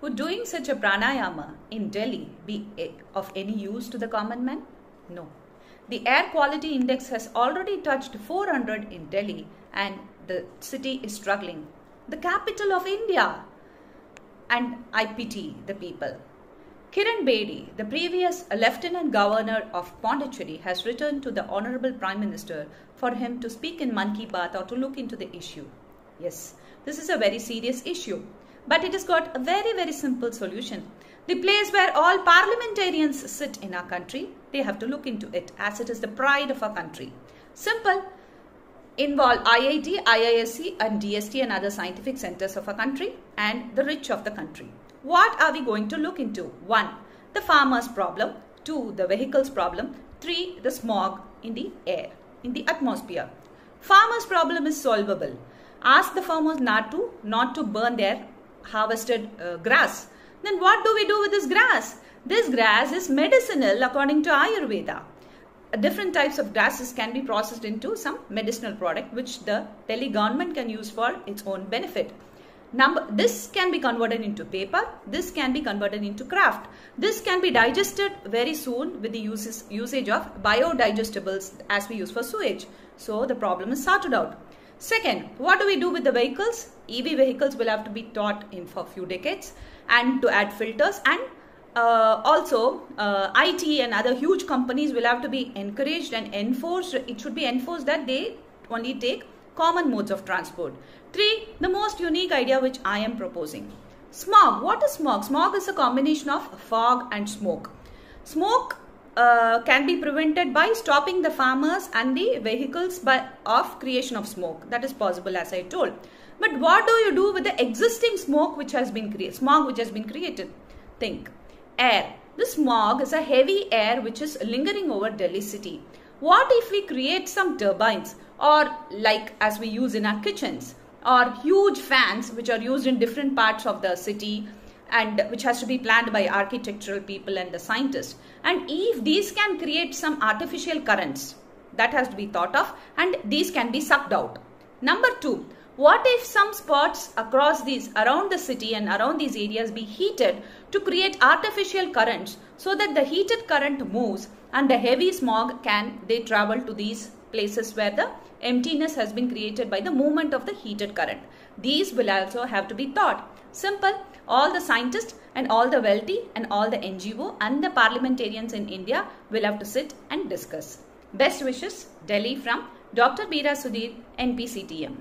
Would doing such a pranayama in Delhi be of any use to the common man? No. The air quality index has already touched 400 in Delhi and the city is struggling. The capital of India. And I pity the people. Kiran Bedi, the previous Lieutenant Governor of Pondicherry, has written to the Honorable Prime Minister for him to speak in Man Ki Baat or to look into the issue. Yes, this is a very serious issue. But it has got a very, very simple solution. The place where all parliamentarians sit in our country, they have to look into it as it is the pride of our country. Simple. Involve IIT, IISc and DST and other scientific centers of our country and the rich of the country. What are we going to look into? 1. The farmers problem. 2. The vehicles problem. 3. The smog in the air, in the atmosphere. Farmers problem is solvable. Ask the farmers not to, not to burn their harvested uh, grass. Then what do we do with this grass? This grass is medicinal according to Ayurveda. Different types of grasses can be processed into some medicinal product which the Delhi government can use for its own benefit. Number, this can be converted into paper. This can be converted into kraft. This can be digested very soon with the uses, usage of biodigestibles as we use for sewage. So the problem is sorted out. Second, what do we do with the vehicles? EV vehicles will have to be taught in for a few decades and to add filters and uh, also uh, IT and other huge companies will have to be encouraged and enforced. It should be enforced that they only take common modes of transport. Three, the most unique idea which I am proposing. Smog. What is smog? Smog is a combination of fog and smoke. Smoke uh, can be prevented by stopping the farmers and the vehicles by of creation of smoke. That is possible as I told. But what do you do with the existing smoke which has been created, smog which has been created? Think. Air. The smog is a heavy air which is lingering over Delhi city. What if we create some turbines or like as we use in our kitchens or huge fans which are used in different parts of the city and which has to be planned by architectural people and the scientists. And if these can create some artificial currents, that has to be thought of and these can be sucked out. Number two, what if some spots across these, around the city and around these areas be heated to create artificial currents so that the heated current moves and the heavy smog can, they travel to these places where the emptiness has been created by the movement of the heated current. These will also have to be thought. Simple, all the scientists and all the wealthy and all the NGO and the parliamentarians in India will have to sit and discuss. Best wishes, Delhi from Dr. Meera Sudheer, NPCTM.